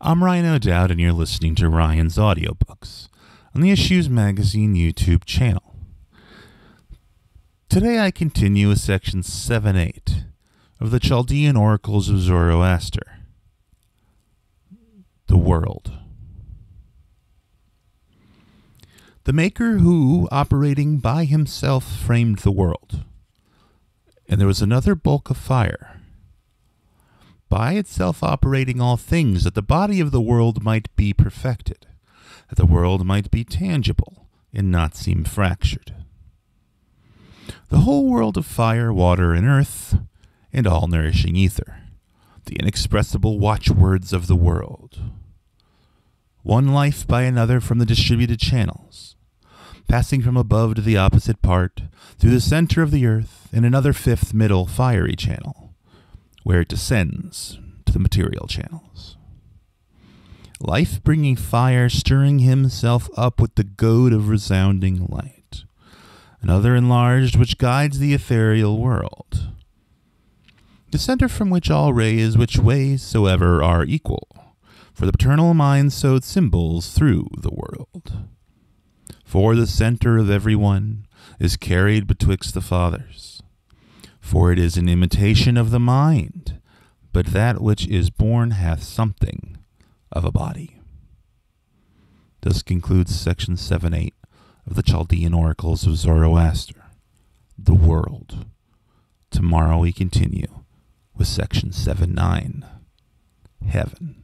I'm Ryan O'Doud, and you're listening to Ryan's Audiobooks on the Issues Magazine YouTube channel. Today I continue with section 7 8 of the Chaldean Oracles of Zoroaster The World. The Maker who, operating by himself, framed the world. And there was another bulk of fire by itself operating all things, that the body of the world might be perfected, that the world might be tangible and not seem fractured. The whole world of fire, water, and earth, and all nourishing ether, the inexpressible watchwords of the world. One life by another from the distributed channels, passing from above to the opposite part, through the center of the earth, in another fifth middle fiery channel where it descends to the material channels. Life bringing fire, stirring himself up with the goad of resounding light. Another enlarged which guides the ethereal world. The center from which all rays, which ways soever, are equal. For the paternal mind sowed symbols through the world. For the center of every one is carried betwixt the fathers for it is an imitation of the mind, but that which is born hath something of a body. This concludes section 7 8 of the Chaldean Oracles of Zoroaster, the world. Tomorrow we continue with section 7 9, heaven.